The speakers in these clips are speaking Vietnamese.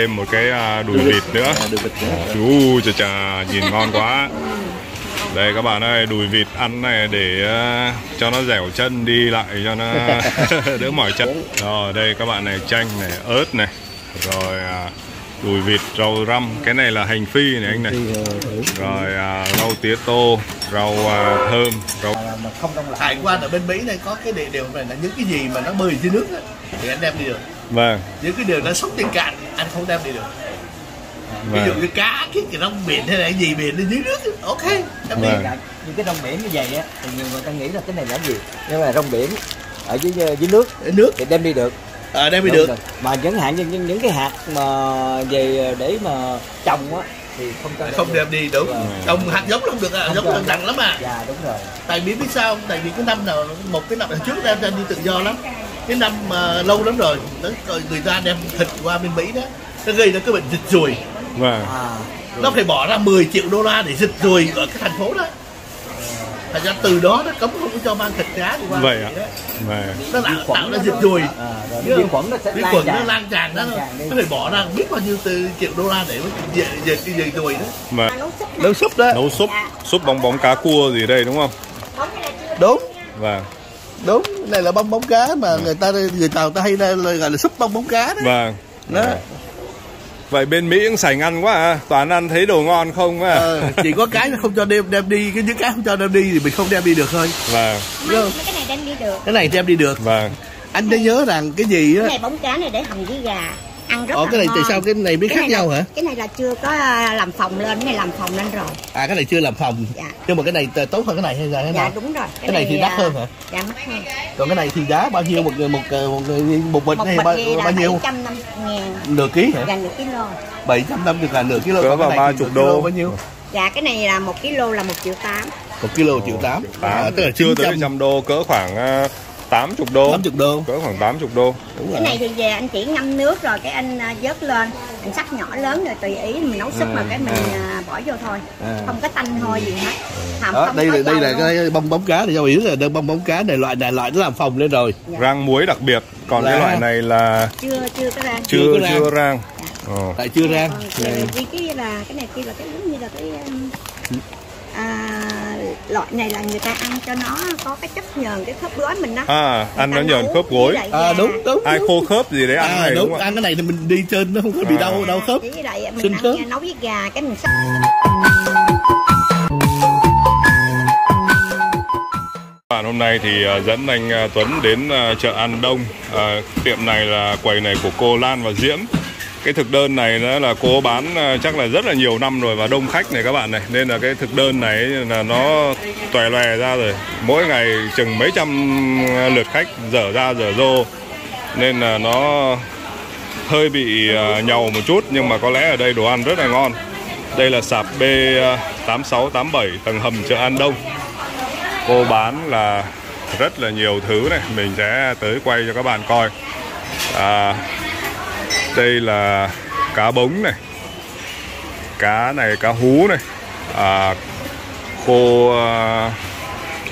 thêm một cái à, đùi vịt nữa. À, được vịt nữa. chú chà chà nhìn ngon quá. Đây các bạn ơi đùi vịt ăn này để à, cho nó dẻo chân đi lại cho nó đỡ mỏi chân. Rồi đây các bạn này chanh này ớt này. Rồi đùi vịt rau răm. Cái này là hành phi này anh này. Ờ, rồi à, rau tía tô rau à, thơm rau mà không đông lạnh hải quan ở bên mỹ này có cái điều này là những cái gì mà nó bơi dưới nước á, thì anh đem đi được vâng. Những cái điều nó sống trên cạn anh không đem đi được. Ví dụ vâng. như cá cái cái rong biển hay là cái gì biển ở dưới nước ok đem đi. Vâng. Dạ, những cái rong biển như vậy á thì nhiều người ta nghĩ là cái này là gì? Nhưng mà rong biển ở dưới dưới nước. Ở nước. Thì đem đi được. À, đem đi được. rồi. mà chẳng hạn như những, những cái hạt mà về để mà trồng á thì không cho không đem đi đúng. Vâng. trồng hạt giống không được à Không giống trồng nặng lắm à. Dạ đúng rồi. Tại vì biết sao không? tại vì cái năm nào một cái năm trước đem ra đi tự do lắm cái năm mà lâu lắm rồi. Nó người ta đem thịt qua bên mỹ đó nó gây ra cái bệnh dịch ruồi. Vâng. À. Nó phải bỏ ra 10 triệu đô la để dịch ruồi ở cái thành phố đó. Thành ra từ đó nó cấm không cho mang thịt cá đi qua. Vậy Mỹ ạ? đó. vâng. Nó tạo, tạo ra nó- dịch ruồi. à, rồi vi không? khuẩn nó sẽ vi lan khuẩn nó tràn. lan tràn đó nó phải bỏ ra biết bao nhiêu từ triệu đô la để diệt diệt cái dịch ruồi đó. Vâng. Nấu súp. Đó. Nấu súp. Súp bong bóng cá cua gì đây đúng không? Đúng. Vâng đúng cái này là bong bóng cá mà người ta người tàu ta hay là gọi là súp bong bóng cá đó. Vâng. Đó. Vậy bên mỹ cũng sành ăn quá à. Toàn ăn thấy đồ ngon không à? Ờ, chỉ có cái không cho đem đem đi cái những cái không cho đem đi thì mình không đem đi được thôi. Vâng. Mấy cái này đem đi được. Cái này đem đi được. Vâng. Anh nhớ nhớ rằng cái gì á? Cái này bóng cá này để hầm với gà ăn rất Ồ, là cái này ngon. tại sao cái này biết Cái khác này nhau là- hả? cái này là chưa có à, làm phòng lên cái này làm phòng lên rồi. À cái này chưa làm phòng. Dạ. nhưng mà cái này tốt hơn cái này hay là thế dạ nào đúng rồi. Cái này thì đắt à, hơn hả? dạ mắc hơn. Còn cái này thì giá bao nhiêu? Một người một người một, người, một bịch bịch bao, bao nhiêu? 750 ngàn. Nửa ký hả? Gần nửa kilo 750 được là nửa kilo cái vào này 30 thì nửa đô. bao nhiêu? Dạ cái này là một kilo là một triệu tám. Một kilo triệu tám. Tám. Tức là chưa tới 900 trăm đô cỡ khoảng à, 80 đô. 80 đô. Cỡ khoảng 80 đô. Đúng cái rồi. này thì về anh chỉ ngâm nước rồi cái anh à, vớt lên. Anh sắc nhỏ lớn rồi tùy ý mình nấu súp mà cái mình à, bỏ vô thôi. À. không có tanh hôi gì hết. Đó không đây có là đây dầu là luôn. cái bông bóng cá thì do ý là đơn bông bóng cá này loại này loại nó làm phòng lên rồi. Rang muối đặc biệt. Còn cái Là- loại này là chưa chưa có ra Chưa chưa có rang. chưa rang. Ờ. tại chưa rang. Còn cái- là cái này kia là cái giống như là cái um, à, loại này là người ta ăn cho nó có cái chất nhờn cái khớp gối mình đó à ăn nó nhờn khớp gối à đúng đúng ai khô khớp gì đấy ăn à này đúng đúng không ăn cái này thì mình đi trên nó không có bị À. đau đau khớp với lại mình ăn khớp. nấu với gà cái mình sắc Bạn hôm nay thì à, dẫn anh à, Tuấn đến à, chợ An Đông. À, tiệm này là quầy này của cô Lan và Diễm. Cái thực đơn này nó là cô bán à, chắc là rất là nhiều năm rồi và đông khách này các bạn này. Nên là cái thực đơn này là nó tòe lòe ra rồi. Mỗi ngày chừng mấy trăm à, lượt khách dở ra dở dô. Nên là nó hơi bị à, nhầu một chút nhưng mà có lẽ ở đây đồ ăn rất là ngon. Đây là sạp B8687 tầng hầm chợ An Đông cô bán là rất là nhiều thứ này mình sẽ tới quay cho các bạn coi à, đây là cá bống này. Cá này cá hú này. À, khô à,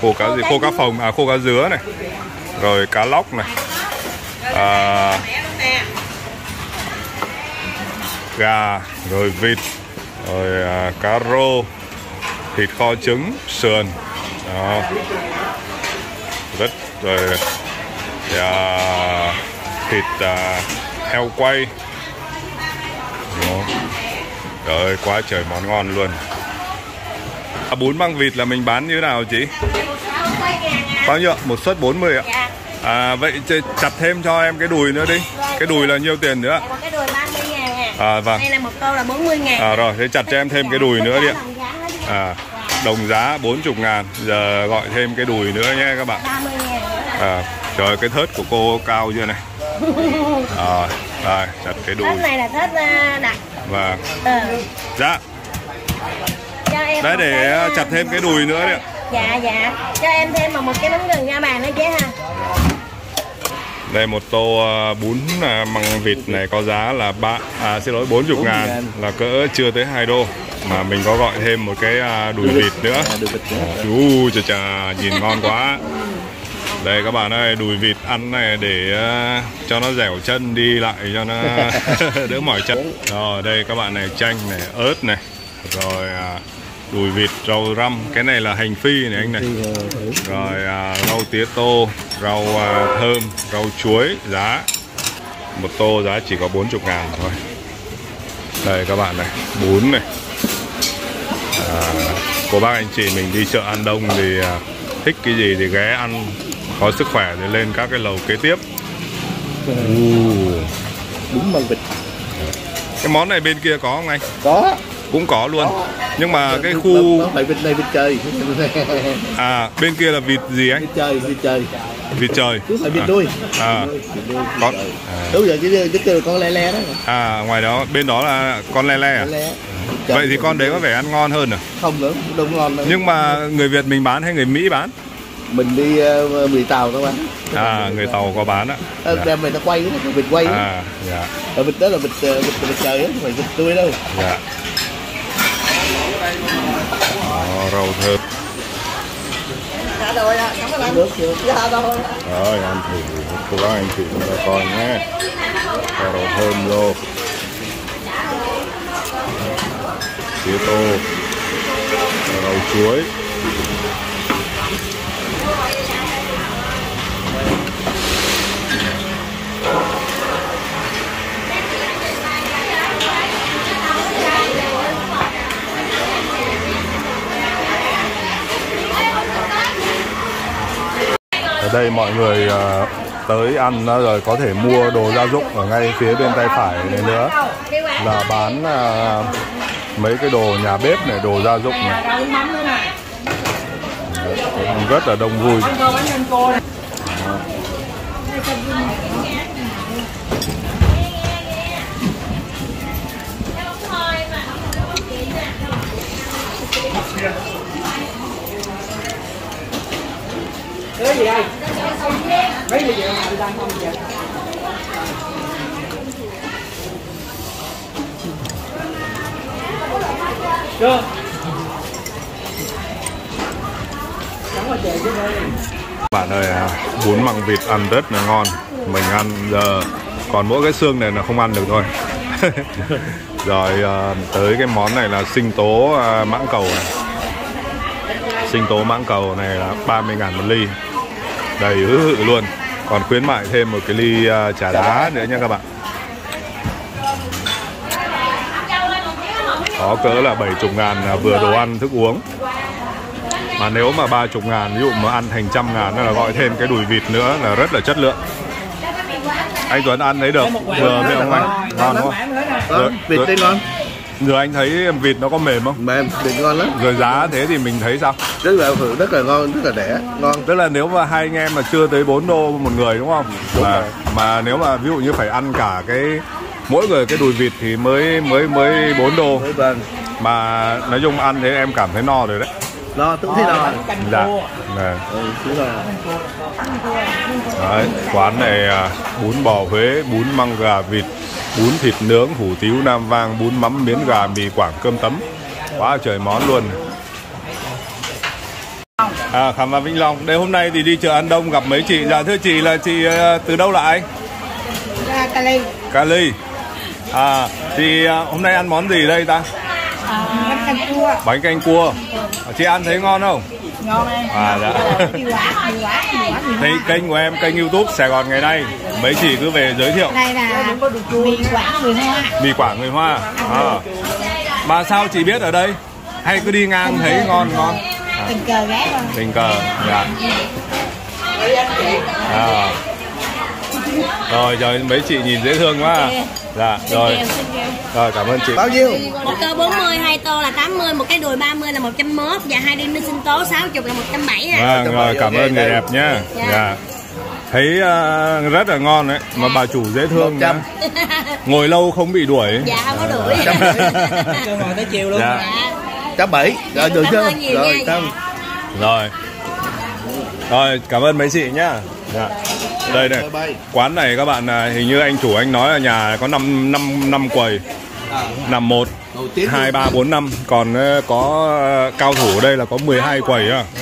khô cá gì? khô cá phồng à khô cá dứa này. Rồi cá lóc này. À, gà rồi vịt rồi à, cá rô thịt kho trứng sườn. Đó. Rất rồi à, thịt à, heo quay. Đó. Trời ơi, quá trời món ngon luôn. À, bún băng vịt là mình bán như thế nào chị? Bao nhiêu một suất 40 ạ. Dạ. À, vậy ch- chặt thêm cho em cái đùi nữa đi. Cái đùi là nhiêu tiền nữa cái đùi 30 ngàn à vâng. Đây là một tô là 40 ngàn. À rồi thế chặt cho em thêm cái đùi nữa đi ạ. À đồng giá 40 ngàn. Giờ gọi thêm cái đùi nữa nhé các bạn. 30 ngàn à, trời cái thớt của cô cao chưa này à, rồi chặt cái đùi Tết này là Tết à, đặt và ờ, dạ. Cho em đấy để cái, à, chặt thêm cái đùi nữa đi ạ. Dạ dạ. Cho em thêm một, một cái bánh gừng nha bà nữa chứ ha. Đây một tô à, bún à, măng vịt này có giá là ba à, xin lỗi 40 ngàn. ngàn. là cỡ chưa tới 2 đô. Mà mình có gọi thêm một cái à, đùi vịt nữa. À, được vịt nữa. Chú chà chà nhìn ngon quá đây các bạn ơi đùi vịt ăn này để ờ, cho nó dẻo chân đi lại cho nó đỡ mỏi chân. Rồi đây các bạn này chanh này ớt này. Rồi à, đùi vịt rau răm. Cái này là hành phi này anh này. Rồi à, rau tía tô rau à, thơm rau chuối giá. Một tô giá chỉ có 40 ngàn thôi. Đây các bạn này bún này. À, cô bác anh chị mình đi chợ An Đông thì à, thích cái gì thì ghé ăn có sức khỏe thì lên các cái lầu kế tiếp. Đúng bằng vịt cái món này bên kia có không anh? Có. Cũng có luôn. Nhưng mà cái Nó- khu nó phải vịt này vịt trời à bên kia là vịt gì anh? Vịt trời vịt trời vịt trời. Cứ phải vịt à, đuôi à, Có- trời. à. đúng rồi cái cái cái con le le đó. À ngoài đó bên đó là con le le à? Le le. Vậy thì con đấy có vẻ ăn ngon hơn à? Không nữa đâu ngon đâu. Nhưng mà người Việt mình bán hay người Mỹ bán mình đi uh, mì tàu đó bán à người tàu có bán á. Ờ, dạ. đem về nó quay đó vịt quay đó à dạ. Ờ, vịt đó là vịt ờ, vịt vịt trời á không phải vịt đuôi đâu. Dạ. Đó, rau thơm. Nước chưa? Rồi. Ăn thử cô bác anh chị chúng ta coi nhé. Cho rau thơm vô. Tía tô. Rau chuối ở đây mọi người ờ, tới ăn rồi có thể mua đồ gia dụng ở ngay phía bên tay phải này nữa. Là bán ờ, mấy cái đồ nhà bếp này, đồ gia dụng này. Rất là đông vui. Cái gì đây? Mấy gì vậy mà đang không vậy? Chưa? Bạn ơi à, bún măng vịt ăn rất là ngon. Mình ăn giờ, còn mỗi cái xương này là không ăn được thôi. Rồi à, tới cái món này là sinh tố à, mãng cầu này. Sinh tố mãng cầu này là 30 ngàn một ly đầy hứ hự luôn. Còn khuyến mại thêm một cái ly à, trà đá nữa nha các bạn. Có cỡ là 70 ngàn là vừa đồ ăn thức uống. Mà nếu mà 30 ngàn ví dụ mà ăn thành trăm ngàn nó là gọi thêm cái đùi vịt nữa là rất là chất lượng. Anh Tuấn ăn thấy được vừa với ông anh? ngon đúng không? Rồi, vịt rồi. đây ngon giờ anh thấy vịt nó có mềm không? Mềm vịt ngon lắm. Rồi giá thế thì mình thấy sao? Rất là rất là ngon rất là rẻ ngon. Tức là nếu mà hai anh em mà chưa tới 4 đô một người đúng không? Đúng mà, rồi. mà nếu mà ví dụ như phải ăn cả cái mỗi người cái đùi vịt thì mới mới mới 4 đô. Vâng. Mà nói chung ăn thế em cảm thấy no rồi đấy. Lo tôi thấy lo dạ. Dạ. ừ, đúng rồi. Đấy, quán này à, bún bò Huế, bún măng gà vịt, bún thịt nướng, hủ tiếu nam vang, bún mắm miến gà, mì quảng cơm tấm. Quá trời món luôn. À, Khảm và Vĩnh Long. Đây hôm nay thì đi chợ An Đông gặp mấy chị. Dạ thưa chị là chị à, từ đâu lại? Cali Cali. À, thì à, hôm nay ăn món gì đây ta? bánh canh chua Bánh canh cua. Chị ăn thấy ngon không? Ngon em À dạ. hoa kênh của em, kênh YouTube Sài Gòn ngày nay. Mấy chị cứ về giới thiệu. đây là mì quả người hoa mì quảng người hoa à. mà sao chị biết ở đây hay cứ đi ngang thấy ngon ngon tình cờ ghé thôi tình cờ dạ à. Rồi rồi mấy chị nhìn dễ thương quá dạ rồi. rồi cảm ơn chị. Bao nhiêu? Một tô 40, hai tô là 80, một cái đùi 30 là 101 và hai đinh sinh tố 60 là 170 nè. vâng rồi cảm ơn người đẹp nhá. Dạ. Thấy à, rất là ngon đấy mà bà chủ dễ thương nữa. 100. ngồi lâu không bị đuổi. Dạ không có đuổi. Cho ngồi tới chiều luôn. dạ. Dạ. trăm bảy rồi được Cảm chưa? rồi rồi. Rồi cảm ơn mấy chị nhá. Dạ. Đây này quán này các bạn à, hình như anh chủ anh nói là nhà có 5 năm năm quầy. Nằm một hai ba bốn năm. Còn ờ, có ờ, cao thủ ở đây là có 12 quầy á.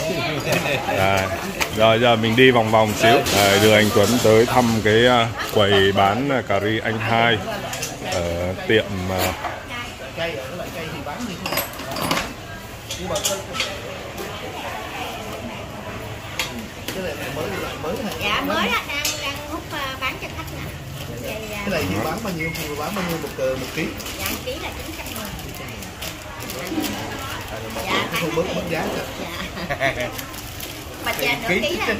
À, Rồi giờ mình đi vòng vòng xíu. Đấy, Đưa anh Tuấn tới thăm cái à, quầy bán à, cà ri anh hai. Ở tiệm à, cây ở cái này thì bán bao nhiêu? Bán bao nhiêu một ờ, một ký? Dạ ký là chín trăm ngàn dạ không bớt bớt giá cho dạ nửa ký nè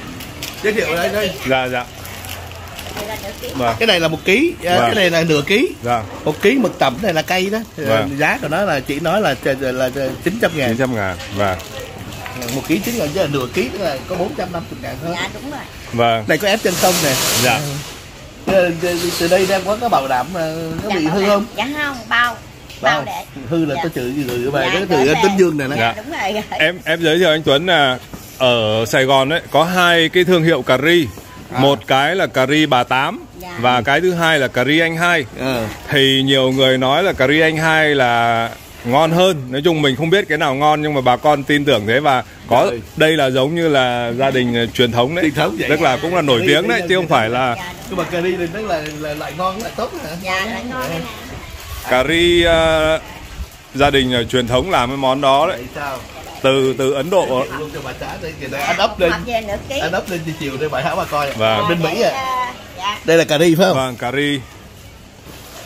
giới thiệu đây. đây Dạ dạ. Là ký. Vâng. Cái này là một ký. À, Vâng. cái này là nửa ký. Dạ. Một ký mực tẩm này là cây đó. Vâng. giá của nó là chỉ nói là là chín trăm ngàn. 900 ngàn Vâng. Một ký chín ngàn chứ là nửa ký là có bốn trăm năm mươi ngàn thôi. Dạ đúng rồi. Vâng. Này có ép chân không nè. Dạ từ, đây đang có có bảo đảm ờ, có bị Dạ, hư không dạ không bao bao để hư là Dạ. chữ gì gửi về Dạ, cái từ về. tính dương này nè Dạ. đúng rồi em em giới thiệu anh Tuấn là ở Sài Gòn đấy có hai cái thương hiệu cà ri À. một cái là cà ri bà tám Dạ. và cái thứ hai là cà ri anh hai Ờ. thì nhiều người nói là cà ri anh hai là ngon hơn nói chung mình không biết cái nào ngon nhưng mà bà con tin tưởng thế và có đây là giống như là gia đình ờ, truyền thống đấy thống vậy. tức là cũng là nổi tiếng đấy chứ không phải là dạ nhưng mà cà ri thì tức là, là loại ngon loại tốt hả dạ lại ngon cà ri ờ, gia đình ờ, truyền thống làm cái món đó đấy từ từ Ấn Độ luôn cho bà xã đây kìa đây anh ấp lên anh ấp lên chiều chiều đây bà hảo bà coi Vâng. bên mỹ à ờ, dạ đây là cà ri phải không vâng cà ri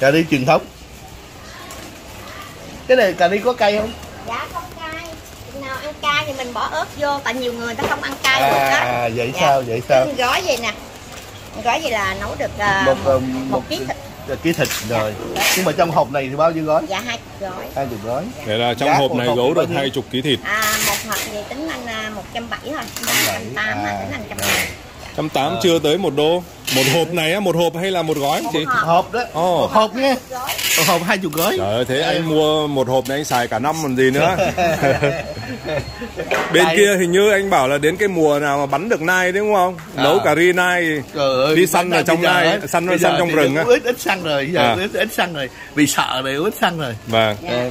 cà ri truyền thống cái này cà ri có cay không? Dạ không cay. Chừng nào ăn cay thì mình bỏ ớt vô tại nhiều người ta không ăn cay được đó à vậy Dạ. sao vậy sao? Cái gói vậy nè. Gói vậy là nấu được ờ, một một, ờ, một ký thịt. một ký thịt rồi. Nhưng mà trong hộp này thì bao nhiêu gói? Dạ hai gói. Hai chục gói. Thế là trong Giá hộp này gấu được hai chục ký thịt. À một hộp thì tính anh à, một trăm bảy thôi. Một trăm tám à. tính anh trăm bảy trăm tám chưa tới một đô một hộp này á một hộp hay là một gói chị Một hộp. đó Ồ. một hộp nha gói một hộp hai chục gói Trời ơi, thế anh mua một hộp này anh xài cả năm còn gì nữa Bên Đây. kia hình như anh bảo là đến cái mùa nào mà bắn được nai đúng không? À. Nấu cà ri nai Trời ơi, Đi săn ở trong nai, á, săn- săn trong rừng á. ít ít xăng rồi, giờ À. ít, ít xăng rồi. Vì sợ rồi ít xăng rồi. Vâng dạ.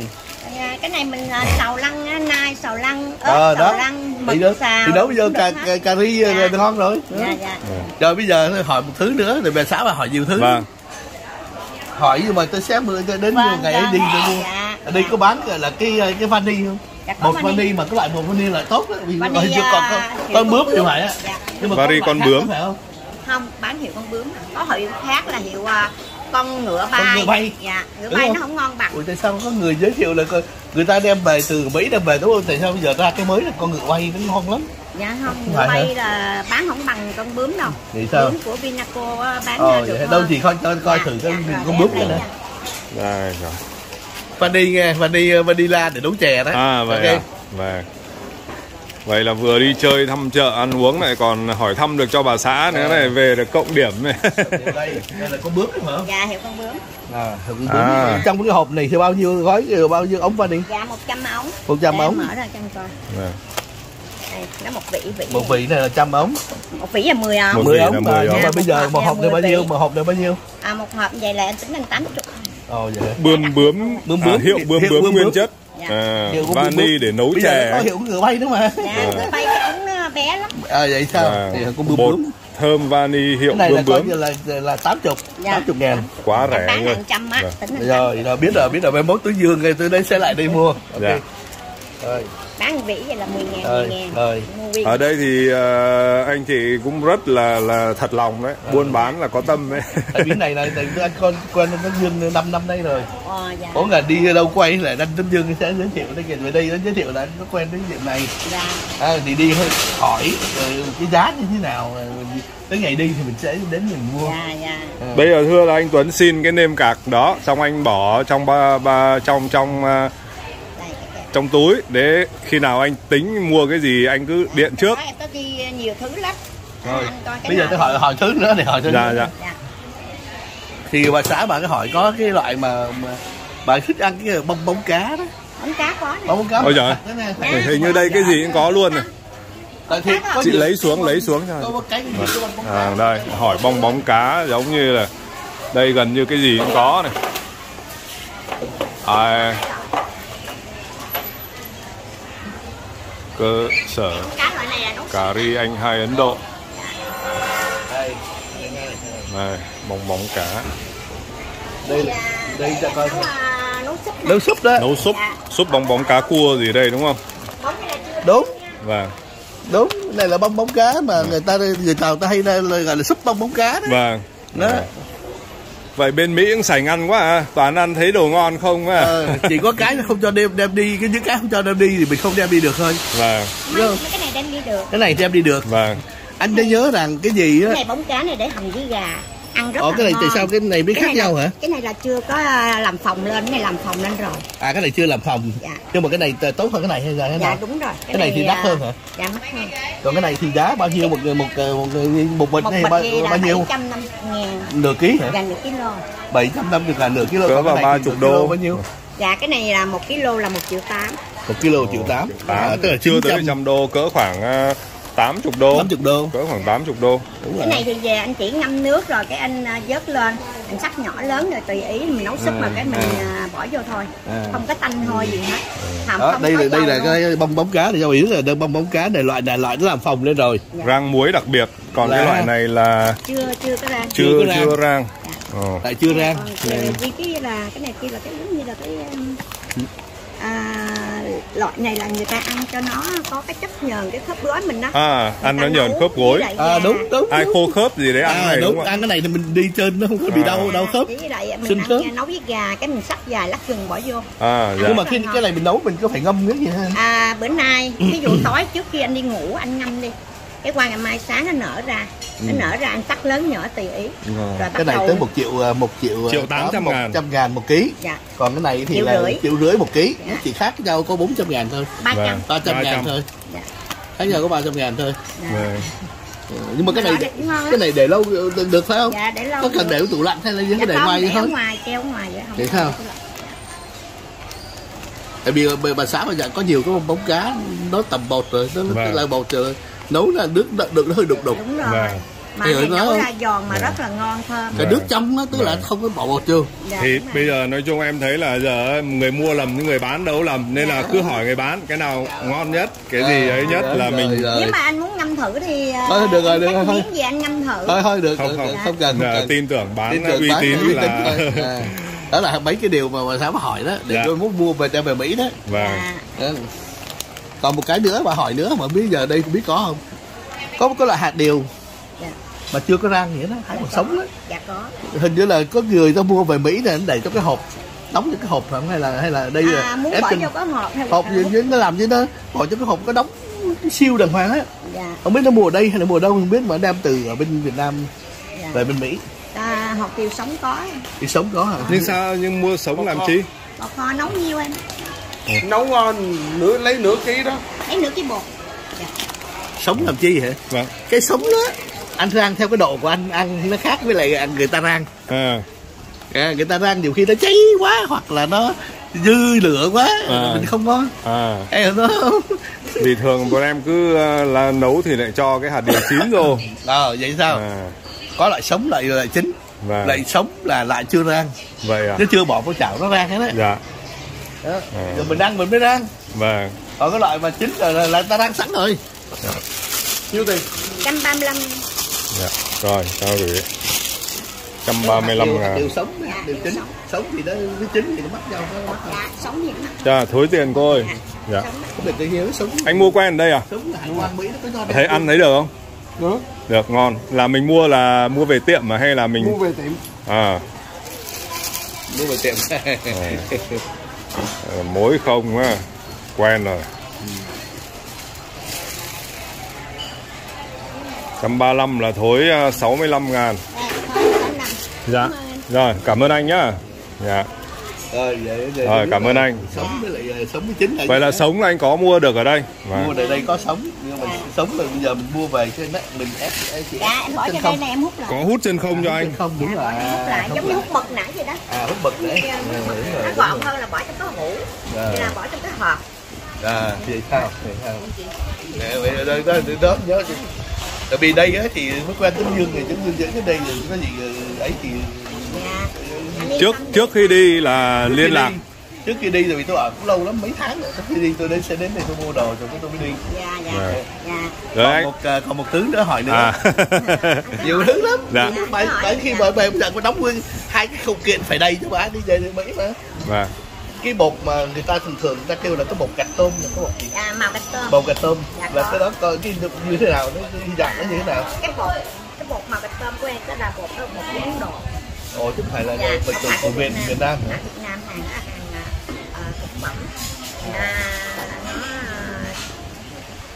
Ừ. À, cái này mình à, xào lăng á, nai xào lăng Ờ, ớt đó. xào lăng mực Thì đó, xào thì đó bây giờ cà, cà, cà ri Dạ. dạ. ngon rồi. dạ dạ Rồi bây giờ hỏi một thứ nữa, rồi bà xã bà hỏi nhiều thứ. Vâng Hỏi nhưng mà tôi sẽ mưa đến Vâng, ngày ấy vâng. đi tôi mua. Dạ. Ở đây có bán gọi là cái cái vani không? Dạ, có một vani. vani mà cái loại một vani là tốt đó, vì Vani, như còn à, con, bướm thì bướm. phải á. Dạ. Nhưng mà Vani có con bướm. phải không? không bán hiệu con bướm mà. có hiệu khác là hiệu à, con ngựa bay ngựa bay. dạ ngựa bay không? nó không ngon bằng Ủa tại sao có người giới thiệu là người ta đem về từ Mỹ đem về đúng không? Tại sao bây giờ ra cái mới là con ngựa quay nó ngon lắm? dạ không ngựa bay là bán không bằng con bướm đâu Vậy sao? bướm của Vinaco bán Ờ, được vậy đâu chị coi coi, coi Dạ, thử cái dạ, con bướm này. Đây rồi Vani nghe, Vani Vanilla để nấu chè đó. À vậy Ok. à Vâng Vậy là vừa đi chơi thăm chợ ăn uống này còn hỏi thăm được cho bà xã nữa này về được cộng điểm này. Đây, đây là con bướm đúng không? dạ hiệu con bướm À, con bướm. À. Trong cái hộp này thì bao nhiêu gói bao nhiêu ống Vani? dạ 100 ống 100 Để em ống. mở ra cho anh coi Vâng. đây nó một vị vị Một vị này là trăm ống. một vị là 10 ống Một 10 vị là ống. 10 À, ống. nhưng mà bây giờ Một một hộp này bao 10 nhiêu? Một hộp này bao nhiêu? à, một hộp vậy là em tính là 80 Ồ vậy. Bướm bướm, Bướm à, bướm. hiệu bướm Hiệu bướm bướm nguyên chất Dạ. à, Hiệu của bướm vani bướm. để nấu Bây chè có hiệu ngựa bay nữa mà. dạ ngựa bay cái ống nó bé lắm À vậy sao? Vâng. Thì con bướm bột bướm. thơm vani hiệu Cái này là bướm coi bướm như là là 80, Dạ. 80 ngàn. quá rẻ bán rồi hàng trăm á là Rồi, rồi biết rồi, biết rồi. Mai mốt túi dương rồi tôi đến sẽ lại đây mua. Ok. Dạ. Rồi, bán một vỉ vậy là 10 ngàn Rồi, 10 ngàn. viên. Ở đây thì ờ, anh chị cũng rất là là thật lòng đấy. Buôn bán là có tâm đấy. Tại vì này này tại anh con quen anh Dương 5 năm nay rồi. Ờ dạ. Mỗi ngày đi đâu quay lại anh Tấn Dương sẽ giới thiệu đây kìa về đây nó giới thiệu là anh có quen đến tiệm này. Dạ. À, thì đi hơi hỏi rồi cái giá như thế nào rồi tới ngày đi thì mình sẽ đến mình mua. Dạ dạ. À. bây giờ thưa là anh Tuấn xin cái nêm cạc đó xong anh bỏ trong ba, ba trong trong ờ, cái kẹp. Trong túi để khi nào anh tính mua cái gì anh cứ điện trước. Đó, em có đi nhiều thứ lắm. Rồi cái bây giờ tôi hỏi hỏi thứ nữa để hỏi thứ dạ nữa. dạ. Dạ. Thì bà xã bà có hỏi có cái loại mà, mà bà thích ăn cái bông bông cá đó. Bánh cá có nè. Bông cá Ôi trời. Cái này. Dạ. hình như đây cái gì cũng có luôn này Tại thì có. chị lấy xuống lấy xuống cho cái cái à, đây hỏi bong bóng cá giống như là đây gần như cái gì cũng có này à, cơ sở. Cá loại này là nấu cà ri anh hai Ấn Độ. Đây này bong bóng cá đây đây cho coi nấu, súp nè nấu súp đó nấu súp súp bong bóng cá cua gì đây đúng không? Bóng này là chưa đúng. vâng. Đúng này là bong bóng cá mà người ta người tàu ta hay là gọi là súp bong bóng cá đó vâng. Đó vậy bên Mỹ cũng sành ăn quá à. Toàn ăn thấy đồ ngon không à ờ, chỉ có cái không cho đem đem đi cái những cái không cho đem đi thì mình không đem đi được thôi. Vâng. Mấy, mấy cái này đem đi được. Cái này đem đi được. Vâng. Anh đã nhớ rằng cái gì cái á này bóng cá này để hầm với gà ăn rất Ồ là cái này ngon. tại sao cái này biết Cái khác này là- nhau hả? cái này là chưa có à, làm phòng lên cái này làm phòng lên rồi. À cái này chưa làm phòng. Dạ. nhưng mà cái này tốt hơn cái này hay là thế dạ nào? đúng rồi. Cái này thì đắt à, hơn hả? dạ mắc hơn. Còn cái này thì giá bao nhiêu? Một người một người- một người một bịch bịch bao, bao nhiêu? 750 ngàn. Nửa ký hả? Gần nửa kilo bảy trăm năm được là nửa kilo Cỡ cái vào này thì 30 nửa kilo đô. bao nhiêu? Dạ cái này là một kilo là một triệu tám. Một kilo triệu tám. À, tức là chưa tới 900 trăm đô cỡ khoảng 80 đô. 80 đô. Cỡ khoảng 80 đô. Đúng cái rồi. này thì về anh chỉ ngâm nước rồi cái anh à, vớt lên. Anh sắc nhỏ lớn rồi tùy ý mình nấu súp mà cái mình à, bỏ vô thôi. À. không có tanh hôi gì hết. Hầm đó đây là đây là luôn. cái bông bóng cá thì do ý là bông bóng cá này loại này loại nó làm phòng lên rồi. Rang muối đặc biệt. Còn cái Là- loại này là chưa chưa có ra Chưa chưa có rang. chưa rang Ờ. tại chưa rang. Còn cái- cái là cái này kia là cái giống như là cái à, loại này là người ta ăn cho nó có cái chất nhờn cái khớp gối mình đó à ăn nó nhờn khớp gối à gà. đúng đúng ai đúng. khô khớp gì đấy ăn à, này đúng đúng không ăn cái này thì mình đi trên nó không có bị À. đau đau khớp với lại mình ăn khớp. nấu với gà cái mình sắc dài lắc gừng bỏ vô à dạ nhưng mà khi cái này mình nấu mình có phải ngâm cái gì ha à bữa nay ví dụ tối trước khi anh đi ngủ anh ngâm đi cái qua ngày mai sáng nó nở ra nó nở ra anh cắt lớn nhỏ tùy ý rồi bắt Ừ. cái này đầu tới một triệu à, một triệu à, Triệu 800 một ngàn. trăm ngàn một ký dạ còn cái này thì Triệu là rưỡi. triệu rưỡi một ký Dạ. nó chỉ khác nhau có 400 ngàn thôi ba trăm Vâng. 300 ngàn 300. thôi Dạ. khác nhau có 300 ngàn thôi dạ. Vâng. Ừ, nhưng mà cái này Loại này cái này để lâu được, được phải không dạ để lâu có cần được. để ở tủ lạnh hay là những dạ cái để ngoài để vậy thôi ngoài treo ở ngoài vậy không Để sao? tại vì bà, bà xã bây giờ có nhiều cái bóng cá nó tầm bột rồi nó Vâng. là bột rồi nấu là nước đ- được nó hơi đục đục. Đúng rồi. Vâng. mà Thì đó- nấu ra giòn mà rất là ngon thơm. Cái nước trong nó tức là Vâng. không có bỏ bột chưa? Dạ, thì bây giờ nói chung em thấy là giờ người mua lầm những người bán đâu lầm nên là cứ hỏi người bán cái nào ngon nhất cái gì ấy nhất Rồi, là rồi, mình nếu mà anh muốn ngâm thử thì ờ, Thôi, được rồi, được rồi, gì anh ngâm thử. Thôi thôi được Không, được, không. không cần tin tưởng bán Tin tưởng uy tín là đó là mấy cái điều mà xã bà hỏi đó để Dạ. tôi muốn mua về đem về mỹ đó. Vâng. Dạ. Còn một cái nữa bà hỏi nữa mà bây giờ đây không biết có không? Có một cái loại hạt điều Dạ. mà chưa có rang nghĩa đó hãy còn sống đó dạ có. Hình như là có người ta mua về mỹ này để trong cái hộp đóng những cái hộp không hay là hay là đây à, là muốn ép bỏ trên vô có hộp hay hộp gì nó làm gì đó bỏ trong cái hộp có đóng siêu đàng hoàng á. Dạ, không biết nó mua ở đây hay là mua ở đâu không biết mà đem từ ở bên việt nam dạ. về bên mỹ. À, hộp tiêu sống có. Đi sống có hả? Nhưng sao nhưng mua sống làm chi? Bò kho nấu nhiêu em nấu ngon nửa lấy nửa ký đó. Lấy nửa cái bột. Sống làm chi hả vâng. Cái sống đó anh rang theo cái độ của anh ăn nó khác với lại ăn người ta rang. À, à, người ta rang nhiều khi nó cháy quá hoặc là nó dư lửa quá À. mình không ngon. À. Là nó vì thường bọn em cứ ờ, là nấu thì lại cho cái hạt điều chín rồi ờ vậy sao? À, có loại sống loại loại chín vâng. Loại sống là lại chưa rang. Vậy à? Nó chưa bỏ vào chảo nó rang hết đấy dạ đó. À. rồi mình ăn mình mới rang. Vâng. Còn cái loại mà chín là, là, là ta rang sẵn rồi. Nhiêu tiền? 135 dạ. Rồi sao gửi 135 điều, ngàn. điều sống nè, điều chín. Sống thì nó nó chín thì nó mắc nhau nó mắc dạ sống gì cũng Dạ, thối tiền cô ơi. Dạ. Không được sống. Anh mua quen ở đây à? sống là quan mỹ nó có cho Thấy ăn thấy được không? được Được, ngon. Là mình mua là mua về tiệm mà hay là mình mua về tiệm. À, mua về tiệm ờ, mối không á Quen rồi. 135 là thối ờ, 65 ngàn. Dạ. Rồi, cảm ơn anh nhá. Dạ. Rồi vậy vậy Rồi, cảm ơn anh. sống với lại ờ, sống với chín là Vậy là sống là anh có mua được ở đây. Mua Vâng ở đây có sống nhưng mà sống là bây giờ mình mua về cái đó mình ép chỉ dạ em bỏ trên cho đây này em hút lại. Có hút chân không cho anh? không đúng là hút lại giống như hút mật nãy vậy đó. À hút bật đấy Dạ, Ừ, rồi, nó gọn rồi. hơn là bỏ trong cái hũ là bỏ trong cái hộp. À thì sao thì sao? Nè, vậy là đó, đó, đó nhớ chứ. tại vì đây á thì mới quen tính dương thì tính dương dẫn cái đây thì có gì ờ, ấy thì dạ. Trước trước khi đi là liên lạc trước khi đi rồi tôi ở cũng lâu lắm mấy tháng rồi. Trước khi đi tôi đến sẽ đến đây tôi mua đồ rồi cái tôi mới đi. Dạ dạ Dạ. dạ. Còn một à, còn một thứ nữa hỏi nữa. À. Nhiều thứ lắm. Dạ. bởi, bởi khi mà về bây giờ có đóng nguyên hai cái phụ kiện phải đầy cho bà đi về Mỹ mà. Và cái bột mà người ta thường thường người ta kêu là cái bột gạch tôm là cái bột gì? Dạ màu bạch tôm. Bột gạch tôm. Dạ, là có. cái đó coi cái như thế nào nó cái dạng nó như thế nào? Cái bột cái bột màu bạch tôm của em đó là bột đó bột Ấn Độ ồ chứ không phải là dạ phải của Việt Việt Nam hả? Việt Nam hàng à, nó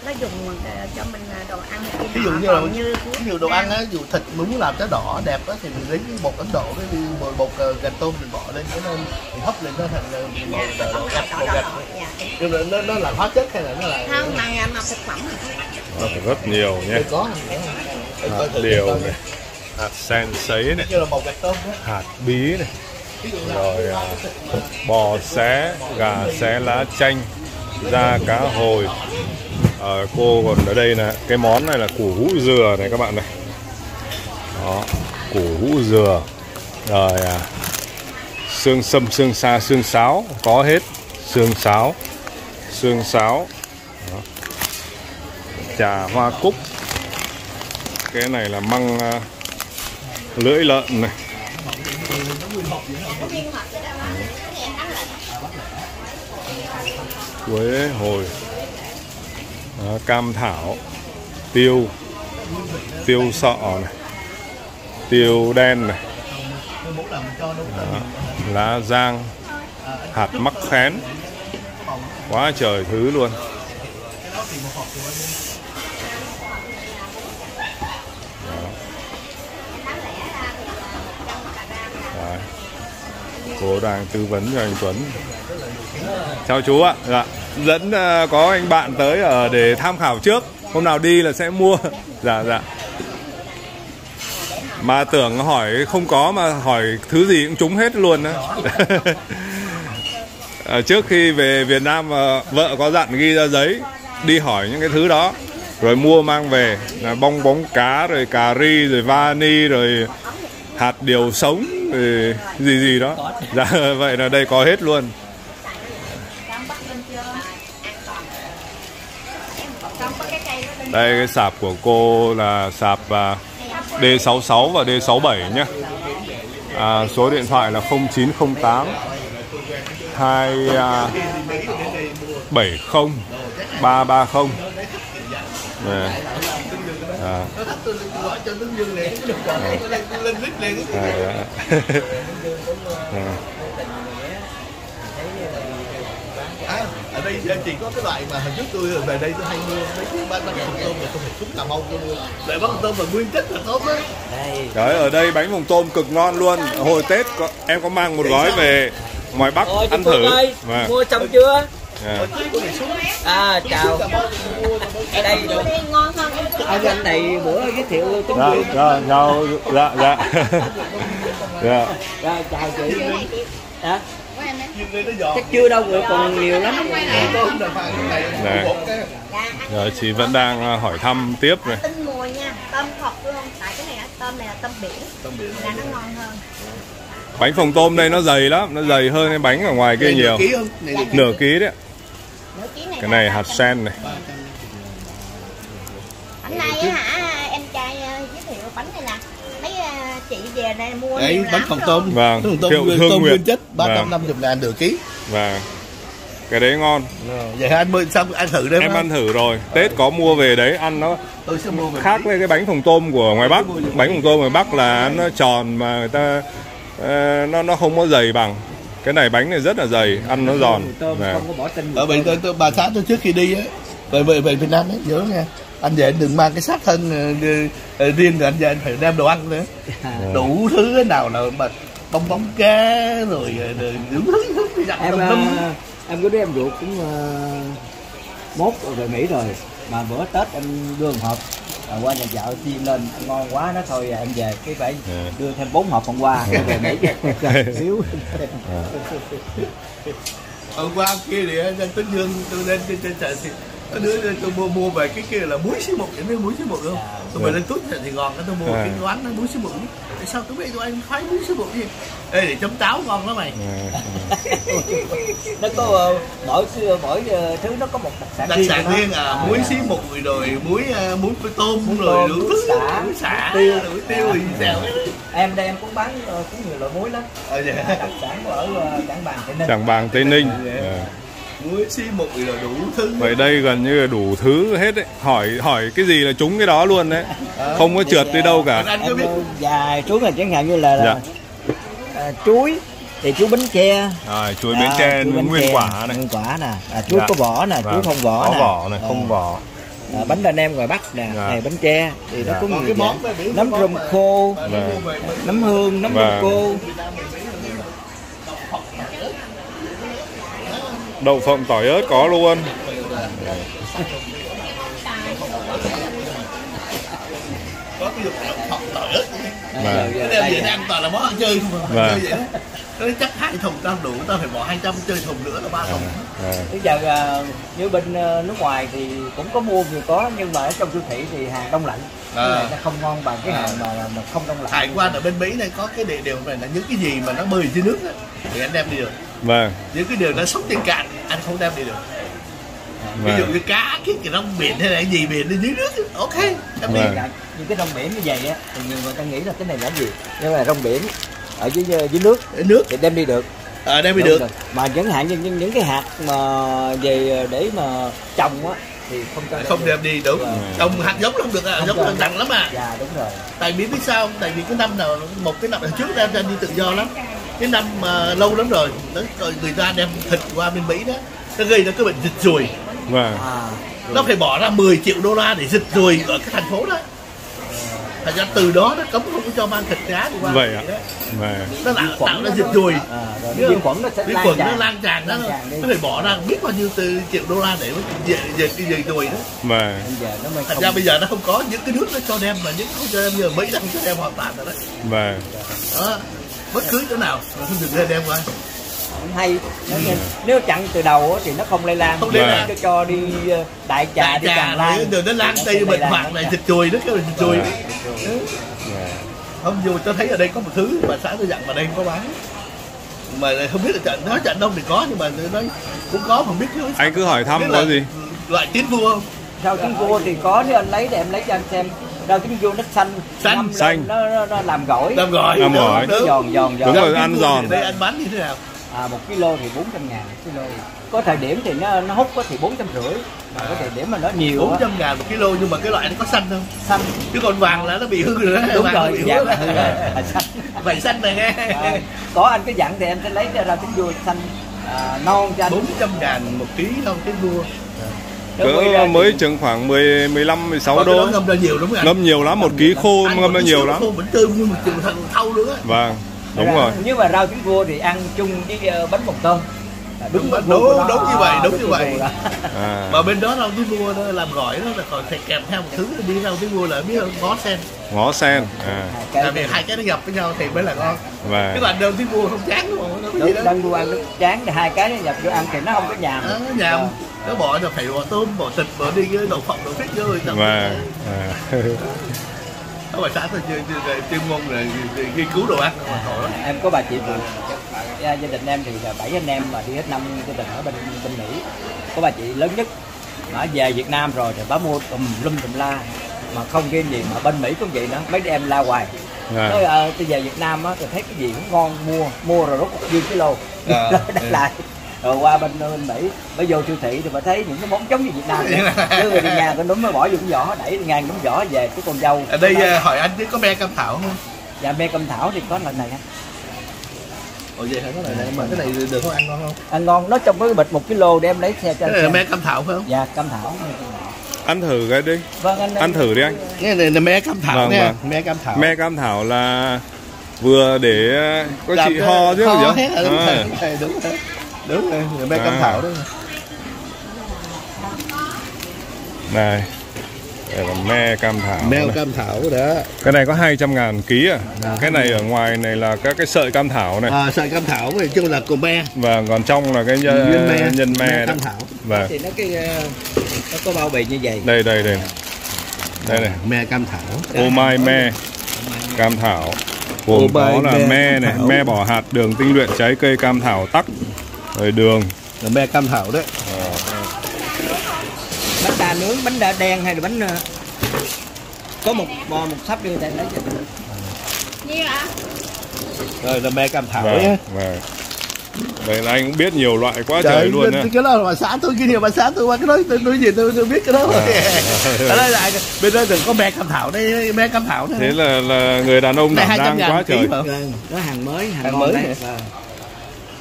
nó dùng à, cho mình à, đồ ăn ví dụ như là như ví dụ đồ ăn á ví dụ thịt muốn làm cho đỏ đẹp á thì mình lấy cái bột Ấn Độ cái bột, bột gạch tôm mình bỏ lên cái nên mình hấp lên nó thành màu dạ, đỏ, đỏ, bột gạch bột đỏ gạch. dạ. Nhưng mà nó nó là hóa chất hay là nó là không mà à, màu thực phẩm rất nhiều Đây có hạt điều này hạt sen sấy này. Kêu là bột gạch tôm á hạt bí này rồi à, bò xé gà xé lá chanh da cá hồi. À, cô còn ở đây là cái món này là củ hũ dừa này các bạn này. Đó củ hũ dừa. Rồi à, xương sâm xương xa xương sáo có hết. Xương sáo xương sáo. Đó. trà hoa cúc. Cái này là măng à, lưỡi lợn này quế hồi. À, cam thảo tiêu tiêu sọ này tiêu đen này. À, lá giang hạt mắc khén. Quá trời thứ luôn. Cô đang tư vấn cho anh Tuấn. Chào chú ạ. Dạ. Dẫn uh, có anh bạn tới ở để tham khảo trước. Hôm nào đi là sẽ mua. Dạ dạ. Mà tưởng hỏi không có mà hỏi thứ gì cũng trúng hết luôn á. À, trước khi về Việt Nam à, vợ có dặn ghi ra giấy đi hỏi những cái thứ đó. Rồi mua mang về. Là bong bóng cá rồi cà ri rồi vani rồi hạt điều sống rồi gì gì đó. Dạ vậy là đây có hết luôn. Đây cái sạp của cô là sạp à, D66 và D67 nhé à, số điện thoại là 0908 2 à, 70 330 Nè. À, nó thắt tôi gọi cho tướng dương liền cái còn nó lên lên lít liền à, à. À. à, ở đây chỉ có cái loại mà hồi trước tôi về đây tôi hay mua mấy cái bán bánh phồng tôm mà tôi phải xuống cà mau tôi mua loại bánh tôm mà nguyên chất là tốt á đây Đấy, ở đây bánh phồng tôm cực ngon luôn Hồi Tết có, em có mang một gói về ngoài Bắc Ôi, ăn thử ơi, Vâng. mua xong chưa? À. À, chào. Ở đây ông anh này bữa giới thiệu tấm Dạ, gương. dạ, nhau, dạ, dạ. Dạ, Dạ, chào chị. Giọt Chắc chưa đâu, rồi còn nhiều lắm. bột cái dạ. Dạ, chị vẫn đang à, hỏi thăm tiếp này. Tinh mùi nha. Tôm thật luôn. Tại cái này là tôm này là tôm biển. Tôm biển. Là nó ngon hơn. Bánh phồng tôm đây nó dày lắm, nó dày hơn cái bánh ở ngoài kia nhiều nửa ký không? Này được Nửa ký. đấy Cái này ba hạt trăm. sen này. Bánh này á hả em trai ờ, giới thiệu bánh này nè. Mấy ờ, chị về đây mua đấy bánh luôn. tôm. Vâng, bánh phồng tôm hiệu nguyên- Thương tôm nguyên chất Vâng. 350 ngàn nửa ký. Và cái đấy ngon. Vậy anh mới xong ăn thử đấy Em ăn thử rồi, Tết có mua về đấy ăn nó tôi sẽ mua về khác với cái bánh phồng tôm của ngoài Bắc. Bánh phồng tôm ngoài Bắc là nó tròn mà người ta ờ, nó nó không có dày bằng cái này bánh này rất là dày ăn nó giòn Tôm Dạ. không có bỏ tinh. ở bệnh tôi, tôi bà xã tôi trước khi đi á về về về Việt Nam ấy nhớ nha anh về anh đừng mang cái xác thân ờ, ờ, riêng rồi anh về anh phải đem đồ ăn nữa đủ thứ nào là mà bong bóng cá rồi ờ, rồi đủ thứ thứ Em ờ, em có đứa em ruột cũng ờ, mốt rồi về Mỹ rồi. Mà bữa Tết em đưa một hộp à, qua nhà chợ chiên lên. Ngon quá nó thôi em về cái phải Dạ. đưa thêm bốn hộp hôm qua rồi về Mỹ. Xíu. Hôm qua kia thì anh Tuấn Dương tôi lên trên trên có đứa tôi mua mua về cái kia là muối xí một vậy biết muối xí một không? Tôi vừa lên tút thì ngon cái tôi mua À. cái quán nó muối sứ bụng tại sao tôi biết tôi ăn khoái muối sứ bụng gì ê để chấm cháo ngon lắm mày. À, nó có ờ, mỗi mỗi ờ, thứ nó có một đặc sản đặc riêng sản riêng à muối xí mụi rồi muối muối với tôm Muối rồi tôm, đủ muối thứ xả, muối xả muối tiêu. muối tiêu thì dẻo em đây em cũng bán ờ, cũng nhiều loại muối lắm. Ờ dạ. đặc sản của ở ờ, Trảng Bàng Tây Ninh. Trảng Bàng Tây Ninh. Muối xí mụi rồi đủ thứ. Vậy đây gần như là đủ thứ hết đấy. Hỏi hỏi cái gì là trúng cái đó luôn đấy. Không có trượt đi đâu cả. anh có biết. ờ, dài xuống là chẳng hạn như là, là Dạ. ờ, chuối thì chuối bánh tre. À, Chuối Tre bánh nguyên tre, quả này. nguyên quả nè. À, chuối Dạ. có vỏ nè chuối Vâng. không vỏ Có nè. vỏ này, Ờ, không vỏ. À, bánh đa nem ngoài Bắc nè Dạ. này bánh tre. Thì nó Dạ. có còn nhiều cái món nấm rơm khô nó Vâng. mình nấm hương nấm Vâng. rơm khô Đậu phộng tỏi ớt có luôn. Có cái dụng đậu phộng tỏi ớt Vâng. Cái đem về ăn toàn là món ăn chơi không à Vâng. chơi vậy đó. Nó chắc hai thùng tao đủ tao phải bỏ 200 chơi thùng nữa là ba thùng. Bây giờ à, như bên à, nước ngoài thì cũng có mua nhiều có nhưng mà ở trong siêu thị thì hàng đông lạnh. À. cái này nó không ngon bằng cái À. hàng mà, mà không đông lạnh. Hải quan ở bên mỹ này có cái địa điều này là những cái gì mà nó bơi dưới nước á, thì anh đem đi được. Vâng. Những cái điều nó sống trên cạn anh không đem đi được. Ví dụ Vâng như cá cái cái rong biển hay là cái gì biển đi dưới nước ok đem đi. Vâng. Những cái rong biển như vậy á thì nhiều người ta nghĩ là cái này là gì? Nhưng mà rong biển ở dưới dưới nước. Nước. Thì đem đi được. Ở đem đi Đúng được. rồi. mà chẳng hạn như những, những cái hạt mà về để mà trồng á thì không cho không đem đi đúng. Vâng. trồng hạt giống không được à Không giống cho. nó nặng lắm à. Dạ đúng rồi. Tại vì biết sao tại vì cái năm nào một cái năm trước đem đem đi tự do lắm cái năm mà lâu lắm rồi nó người ta đem thịt qua bên mỹ đó nó gây ra cái bệnh dịch ruồi. Vâng. À nó phải bỏ ra 10 triệu đô la để dịch ruồi ở cái thành phố đó. Thành ra từ đó nó cấm không có cho mang thịt cá đi qua Vậy Mỹ ạ? đó. Vâng. Nó tạo, tạo ra dịch ruồi. à, rồi vi khuẩn nó sẽ vi lan khuẩn tràn. nó lan tràn đó đi. nó phải bỏ ra biết bao nhiêu từ triệu đô la để diệt diệt cái dịch ruồi đó. Vâng. Bây giờ nó mới thành ra bây giờ nó không có những cái nước nó cho đem mà những không cho đem giờ mỹ nó không cho đem hoàn toàn rồi đấy Vâng. Đó bất cứ chỗ nào. Mà không được đem qua. Hay. Nếu, như- nếu chặn từ đầu á thì nó không lây lan. Không lây lan. cho đi ờ, đại trà Đại đi trà lan rồi nó lan tây sẽ bệnh hoạn này nó dịch ruồi đó cái dịch ruồi đó. Vâng. không dù tôi thấy ở đây có một thứ mà xã tôi dặn mà đây không có bán. Mà không biết là trận nó trận đông thì có nhưng mà nó cũng có không biết chứ Anh cứ hỏi thăm có gì. loại tiến vua không? Rau trứng cua thì có nếu anh lấy để em lấy cho anh xem rau trứng cua nó xanh. Xanh. ngâm lên, Xanh. nó, nó, nó làm gỏi. Làm gỏi. Làm gỏi. giòn giòn giòn. Đúng rồi, ăn vua giòn. đây anh bán như thế nào? À, một kg thì 400 ngàn một kg có thời điểm thì nó nó hút á thì bốn trăm rưỡi mà có thời điểm mà nó nhiều á. 400 ngàn một kilo nhưng mà cái loại nó có xanh không? Xanh. Chứ còn vàng là nó bị hư rồi đó đúng vàng rồi bị dạ hư rồi. xanh. Vàng xanh này nghe. À, có anh cái dặn thì em sẽ lấy ra trứng cua xanh à, non cho anh. 400 ngàn một ký không cái vua Cỡ thì- mới chừng khoảng 10, 15, 16 Còn cái đó đô. ngâm ra nhiều lắm anh. Ngâm nhiều lắm, một ký khô Ăn ngâm ra nhiều lắm. khô vẫn tươi như một chừng thằng thau nữa Vâng Đúng Ra- rồi. nhưng mà rau trứng cua thì ăn chung với ờ, bánh bột tôm. À, Đúng, đúng, của nó. đúng như vậy, À, đúng như vậy. à. mà bên đó rau tí vua đó làm gỏi đó là còn phải kèm theo một thứ đi rau tí vua là biết không? Ngó sen. Ngó sen à. À, tại vì hai cái nó nhập với nhau thì mới là ngon. Và cái loại rau tí vua không chán đúng không? Nó có gì đúng đó đang đua ăn nó chán thì hai cái nó nhập vô ăn thì nó không có nhàm. Nó nhàm nó bỏ là phải bỏ tôm bỏ thịt bỏ đi cái đậu phộng đậu phết vô rồi tao và à. ở ngoài xã tôi chuyên chuyên- chuyên môn là nghiên cứu đồ ăn. Mà lắm em có bà chị phụ gia, gia đình em thì là bảy anh em mà đi hết năm gia đình ở bên bên mỹ. Có bà chị lớn nhất mà về việt nam rồi thì bà mua tùm lum tùm la. Mà không game gì mà bên mỹ cũng vậy nữa. Mấy đứa em la hoài. À. nói ờ tôi về việt nam á tôi thấy cái gì cũng ngon mua mua rồi rút một viên cái lô. À, đặt lại rồi qua bên bên mỹ. Mới vô siêu thị thì mà thấy những cái món giống như việt nam vậy. chứ người nhà con đúng mới bỏ vô cái vỏ đẩy ngang cái vỏ về cái con dâu. Ở đây à, hỏi anh chứ có me cam thảo không? Dạ mê cam thảo thì có lần này á ồ vậy hả? Cái này, này mà cái này được không? Ăn ngon không? Ăn ngon nó trong cái bịch một kg để em lấy xe cho cái anh này là me cam thảo phải không? Dạ cam thảo Ăn thử cái đi. Vâng anh Ăn thử đi anh. Cái này là me cam thảo Vâng, nha. vâng. me cam thảo. Me cam thảo là vừa để à, có Làm chị ho chứ ho gì hết đúng à. rồi đúng rồi đúng rồi là me cam À. thảo đó Này Đây là me cam thảo me này. cam thảo đó. Cái này có 200 ngàn ký à. À, Cái này ở ngoài này là các cái sợi cam thảo này. À, sợi cam thảo nói chung là cồn me Và còn trong là cái nhân, nhân me nhân me, me đó. cam thảo. Và thì nó cái ờ, nó có bao bì như vậy. Đây đây đây. Đây này. Me cam thảo. Ô mai me. Cam thảo. Gồm có là me này me bỏ hạt đường tinh luyện trái cây cam thảo tắc rồi đường. Là me cam thảo đấy. Bánh đa nướng bánh đa đen hay là bánh ờ, có một một, một sắp đi để lấy cho tôi. rồi là me cam thảo vâng nhé. vâng. Vậy là anh cũng biết nhiều loại quá trời luôn cái, á. cái đó là bà xã tôi kinh nghiệm bà xã tôi qua cái đó tôi nói gì tôi, tôi biết cái đó. Rồi ở đây lại bên đây đừng có me cam thảo đây me cam thảo thế đây là là người đàn ông đảm đang quá trời. Vâng, đó hàng mới hàng, Hàng mới đấy. Vâng.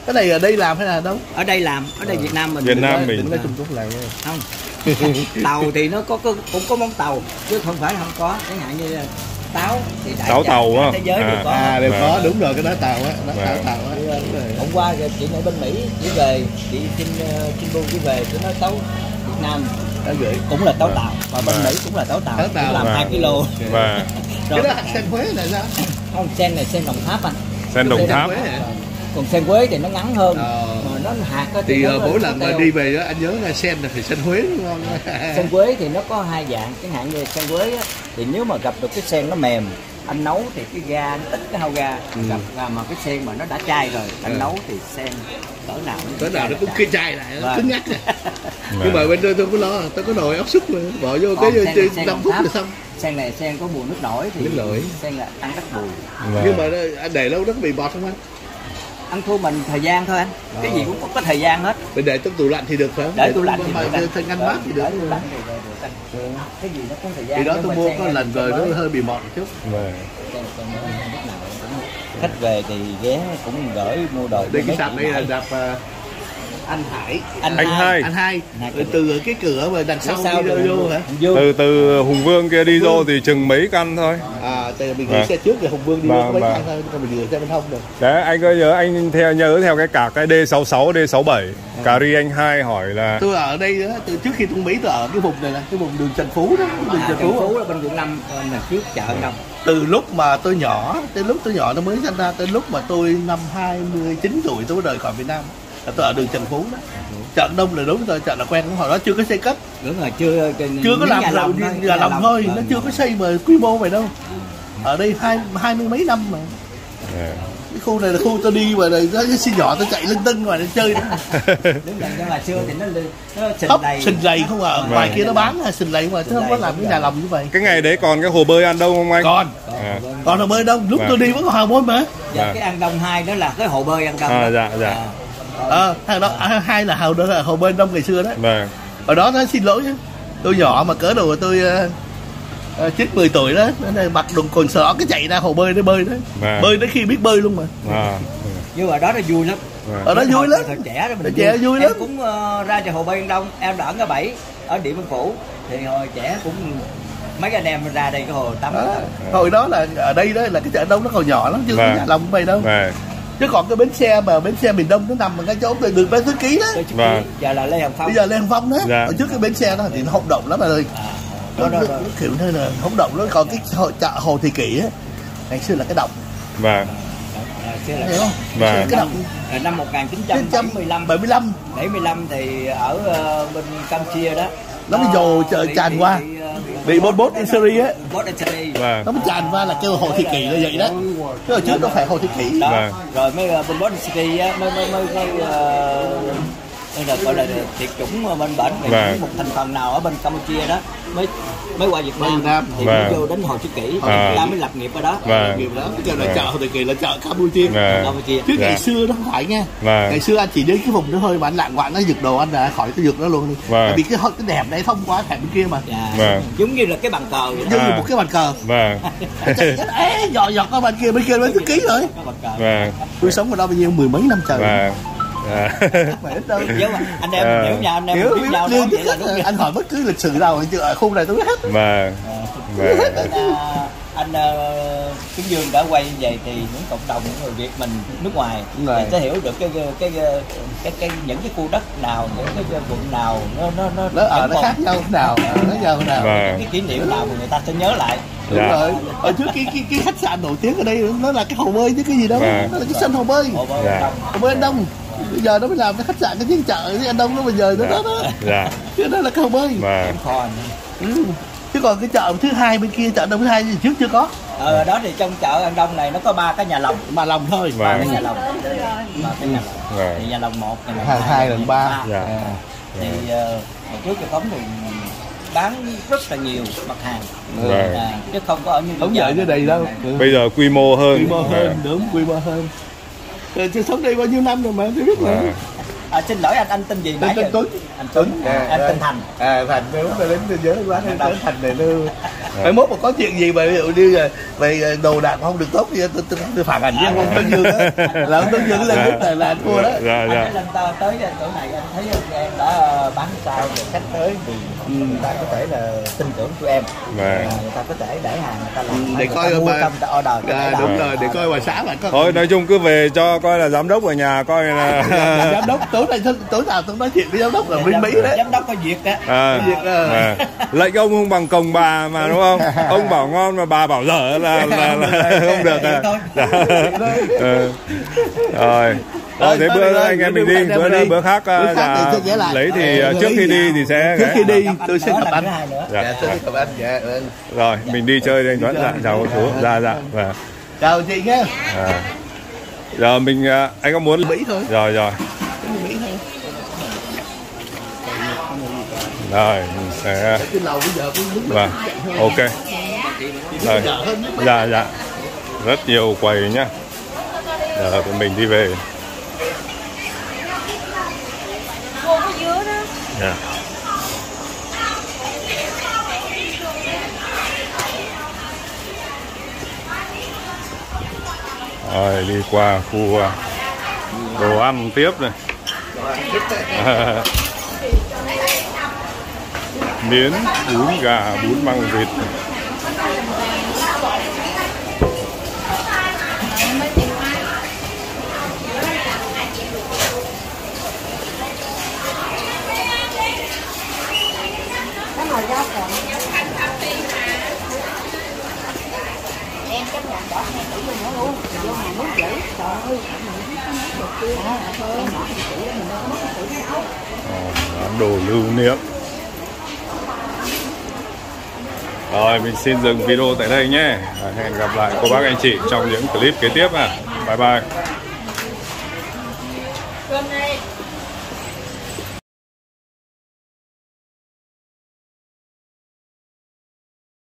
Cái này ở đây làm hay là đâu? Ở đây làm ở đây Việt Nam mình Việt Nam mình. Nói Trung Quốc làm không. Tàu thì nó có, có cũng có món tàu chứ không phải không có. Chẳng hạn như là táo thì đại Táo tàu á. thế giới đều À. có. À đều Vâng. có. Đúng rồi cái đó tàu á. Đó tàu Vâng. tàu á. Rồi. hôm qua thì chị ở bên Mỹ chị về. Chị xin uh, xin buôn chị về chị nói táo Việt Nam. Cũng là táo tàu và bên Vâng. Mỹ cũng là táo tàu. Táo tàu. làm Vâng. 2 kg và cái đó sen quế là sao? Không sen này sen đồng tháp anh. Sen đồng tháp? Còn sen quế thì nó ngắn hơn Ờ. mà nó hạt á thì nó ờ, mỗi lần mà đi về đó anh nhớ là sen là phải sen Huế đúng không sen quế thì nó có hai dạng chẳng hạn như sen quế á, thì nếu mà gặp được cái sen nó mềm anh nấu thì cái ga nó ít cái hao ga gặp là mà cái sen mà nó đã chai rồi anh Ừ. nấu thì sen cỡ nào cỡ nào nó cũng kia chai lại nó Vâng. cứng nhắc à. nhưng mà bên đây tôi có lo tôi có nồi ốc súp mà bỏ vô Còn cái sen- năm phút là xong sen này sen có mùi nước nổi thì Nước nổi. sen là ăn rất bùi Vâng. nhưng mà để lâu nó có bị bọt không anh ăn thua mình thời gian thôi anh cái Ờ. gì cũng có, có thời gian hết mình để trong tủ lạnh thì được phải không để tủ lạnh thì được anh. thành ngăn mát thì được để tủ lạnh thì được được anh cái gì nó có thời gian thì đó tôi mua có lần rồi nó hơi bị mọt một chút Vâng. Khách về thì ghé cũng gửi mua đồ đây cái sạp đây là Hải. À, anh Hải. Anh, Anh hai. anh hai. Từ cái- từ cái cửa mà đằng sau đi đâu vô hả? Từ từ hùng vương kia đi vô thì chừng mấy căn thôi. À từ mình gửi Vâng. xe trước rồi hùng vương đi Vâng, vô có mấy vâng. căn thôi còn mình gửi xe bên hông được đấy anh có nhớ anh theo nhớ theo cái cả cái D66 D67. Cà ri anh hai hỏi là tôi ở đây đó từ trước khi tôi Mỹ tôi ở cái vùng này là cái vùng đường Trần Phú đó đường à, Trần Trần Phú Phú là bên quận 5 là trước chợ đông từ lúc mà tôi nhỏ tới lúc tôi nhỏ nó mới sinh ra tới lúc mà tôi năm 29 tuổi tôi rời khỏi Việt Nam là tôi ở đường Trần Phú đó. Chợ đông là đúng rồi chợ là quen hồi đó chưa có xây cấp. Đúng rồi chưa chưa có làm nhà rộng thôi, nhà lòng thôi nó Vâng, chưa có xây mà quy mô vậy đâu. Ở đây hai hai mươi mấy năm mà Dạ. cái khu này là khu tôi đi mà này nó xin nhỏ tôi chạy lưng tưng ngoài để chơi đó. Đúng rồi nhưng mà xưa thì nó nó sình đầy sình lầy không à Vâng. ngoài kia nó bán là sình lầy mà chứ không có lầy, làm cái nhà rồi. lòng như vậy. Cái ngày đấy còn cái hồ bơi an đông không anh? Còn. À. còn ở bơi đông lúc Vâng. tôi đi vẫn còn hào môn mà. Dạ, Vâng. cái ăn đông hai đó là cái hồ bơi ăn đông À, dạ, dạ. À, ờ thằng đó à, hai là hào đó là hồ bơi đông ngày xưa đó vâng ở đó nó xin lỗi chứ tôi nhỏ mà cỡ đồ tôi uh, chín mười tuổi đó nó mặc đùng quần sỏ cái chạy ra hồ bơi để bơi đó Vâng. bơi đến khi biết bơi luôn mà à. nhưng mà đó nó vui lắm Vâng. ở đó vui lắm thời trẻ đó mình trẻ vui lắm. em cũng ờ, ra cho hồ bơi đông em đã ở ngã bảy ở điện biên phủ thì hồi trẻ cũng mấy anh em ra đây cái hồ tắm đó. hồi đó là ở đây đó là cái chợ đông nó còn nhỏ lắm chứ Vâng. không nhà lòng vậy đâu Vâng. Chứ còn cái bến xe mà bến xe miền đông nó nằm ở cái chỗ từ đường Bến Tứ Ký đó Vâng. giờ là lê hồng phong bây giờ lên phong đó Dạ. ở trước cái bến xe đó thì nó hỗn động lắm mà ơi à, nó, đó, nó, đó, đó. nó kiểu như là hỗn động nó còn cái hồ, chợ hồ thị kỷ á ngày xưa là cái động Vâng. À, xưa là hiểu không Vâng. Xưa là cái động Rồi năm 1975 75 75 thì ở ờ, bên Campuchia đó Nó mới dồ bị- tràn bị- qua. bị, bốt bốt in series á bốt Vâng. nó mới tràn qua là kêu hồ thị kỷ là vậy đó chứ hồi trước nó phải hồ thị kỷ đó Vâng. rồi mới ờ, bên bốt in series á mới mới mới, mới ờ, đây là gọi là tiệt chủng ở bên bển thì Vâng. một thành phần nào ở bên Campuchia đó mới mới qua Việt Nam, Việt Nam. thì Vâng. mới vô đến Hồ Chí Kỷ À. ta mới lập nghiệp ở đó Vâng. nghiệp đó kêu là Vâng. chợ thị kỷ là chợ Campuchia Vâng. Campuchia chứ Dạ. ngày xưa nó không phải nha Vâng. ngày xưa anh chỉ đến cái vùng đó thôi mà anh lạng quạng nó giật đồ anh là khỏi cái giật đó luôn đi Vâng. tại vì cái cái đẹp đấy thông qua thẻ bên kia mà Dạ. Vâng. giống như là cái bàn cờ vậy đó như À. một cái bàn cờ Vâng. Ế dò dọt qua bên kia bên kia bên thứ ký rồi Vâng. tôi sống ở đó bao nhiêu mười mấy năm trời Vâng. Dạ. mà mà anh em nếu nhà anh em kiểu biết nhau đó vậy là đúng anh hỏi bất cứ lịch sử chứ ở khu này tôi biết hết Vâng. Vâng. anh, à, anh Kính Dương đã quay về thì những cộng đồng những người Việt mình nước ngoài thì sẽ hiểu được cái cái cái cái, những cái khu đất nào những cái quận nào nó nó nó nó ở nó khác nhau thế nào nó nhau thế nào cái kỷ niệm nào mà người ta sẽ nhớ lại đúng Dạ. rồi ở trước cái cái cái khách sạn nổi tiếng ở đây nó là cái hồ bơi chứ cái gì đâu Vâng. nó là cái sân hồ bơi hồ bơi Dạ. hồ bơi đông bây giờ nó mới làm cái khách sạn cái chiếc chợ cái anh đông nó bây giờ nó đó đó. Dạ. chứ đó là cái hồ bơi Vâng. kho ừ. chứ còn cái chợ thứ hai bên kia chợ đông thứ hai thì trước chưa có? Ờ đó thì trong chợ an đông này nó có ba cái nhà lồng. Mà lòng thôi. Ba Vâng. cái nhà lồng. Ba cái nhà lồng. Vâng. thì nhà lồng một nhà lồng hai hai lần ba. Dạ. À. thì hồi trước cái phóng thì bán rất là nhiều mặt hàng. À, chứ không có ở như không bây giờ vậy chứ đây đâu. Bây giờ quy mô hơn. Quy mô hơn đúng quy mô hơn Chứ sống đây bao nhiêu năm rồi mà tôi biết mà Vâng. à, xin lỗi anh anh tên gì? Tên tên? Tuấn anh Tuấn. À, anh tên Thành. À thành nếu mà đến tôi nhớ quá nên thành này nó mai mốt mà có chuyện gì mà ví dụ như là về đồ đạc không được tốt thì tôi tôi, tôi phản ảnh với ông Tân Dương á là ông Tân Dương lên Dạ. lúc là là anh thua đó dạ dạ cái lần ta tới chỗ này anh thấy em đã ờ, bán sao rồi khách tới thì người ta có thể là tin tưởng tụi em Vâng. À, người ta có thể để hàng người ta làm Ừ, để coi mua người ta order làm. đúng rồi để coi bà xã mà có thôi nói chung cứ về cho coi là giám đốc ở nhà coi là giám đốc tối nay tối nào tôi nói chuyện với giám đốc là Minh Mỹ đấy giám đốc có duyệt đó à, Việc, ờ. à. lệnh ông không bằng cồng bà mà đúng không? Ông bảo ngon mà bà bảo dở là là, là không được à. Dạ. Ừ. rồi. Thôi thế bữa anh em mình đi bữa đi. bữa khác Bữa à, khác thì dạ, lại. lấy thì Ờ, à, trước khi đi thì sẽ trước khi đi Gặp tôi sẽ gặp anh. thứ hai nữa. Dạ. dạ gặp anh dạ vâng. rồi mình đi chơi đây Tuấn dạ chào cô chú. Dạ dạ và chào chị nhé. Giờ mình à, anh có muốn Mỹ thôi. Rồi rồi. Rồi giờ cũng đúng vâng. ok. rồi nước dạ dạ. Rất nhiều quầy nhá. Giờ tụi mình đi về. Dạ. Rồi đi qua khu à, đồ ăn tiếp này miến bún gà bún măng vịt. Em chấp nhận bỏ luôn đồ lưu niệm. Rồi, mình xin dừng video tại đây nhé. Hẹn gặp lại cô bác anh chị trong những clip kế tiếp à bye bye.